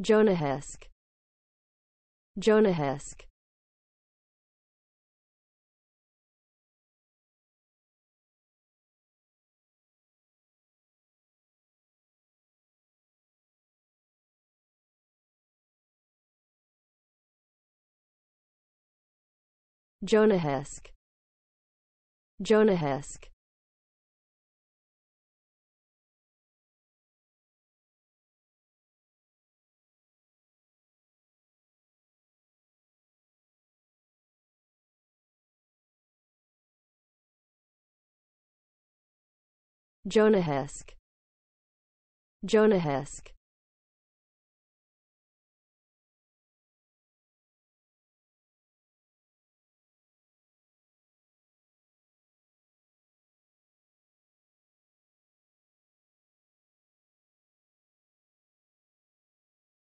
Jonahesk Jonahesk Jonahesk Jonahesk Jonahesk. Jonahesk